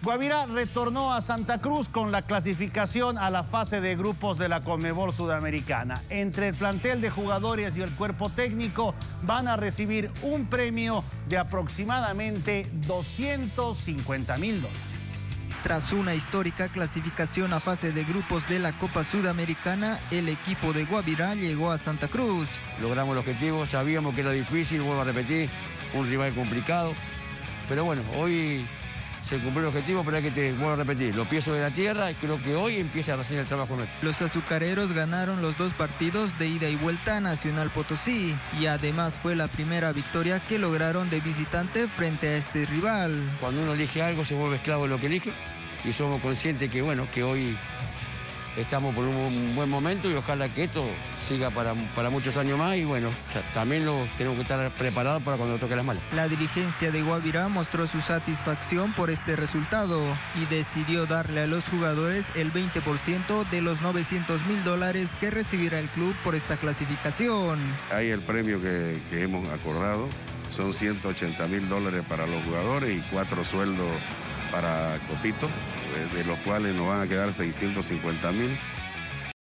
Guavirá retornó a Santa Cruz con la clasificación a la fase de grupos de la Conmebol Sudamericana. Entre el plantel de jugadores y el cuerpo técnico van a recibir un premio de aproximadamente 250 mil dólares. Tras una histórica clasificación a fase de grupos de la Copa Sudamericana, el equipo de Guavirá llegó a Santa Cruz. Logramos el objetivo, sabíamos que era difícil, vuelvo a repetir, un rival complicado. Pero bueno, hoy se cumplió el objetivo, pero hay que te vuelvo a repetir, los pies sobre la tierra y creo que hoy empieza a hacer el trabajo nuestro. Los azucareros ganaron los dos partidos de ida y vuelta a Nacional Potosí y además fue la primera victoria que lograron de visitante frente a este rival. Cuando uno elige algo se vuelve esclavo de lo que elige y somos conscientes que bueno, que hoy estamos por un buen momento y ojalá que esto siga para, para muchos años más y bueno, también lo, tenemos que estar preparados para cuando toque las malas. La dirigencia de Guavirá mostró su satisfacción por este resultado y decidió darle a los jugadores el 20% de los 900 mil dólares que recibirá el club por esta clasificación. Hay el premio que, que hemos acordado, son 180 mil dólares para los jugadores y cuatro sueldos para Copito, eh, de los cuales nos van a quedar 650 mil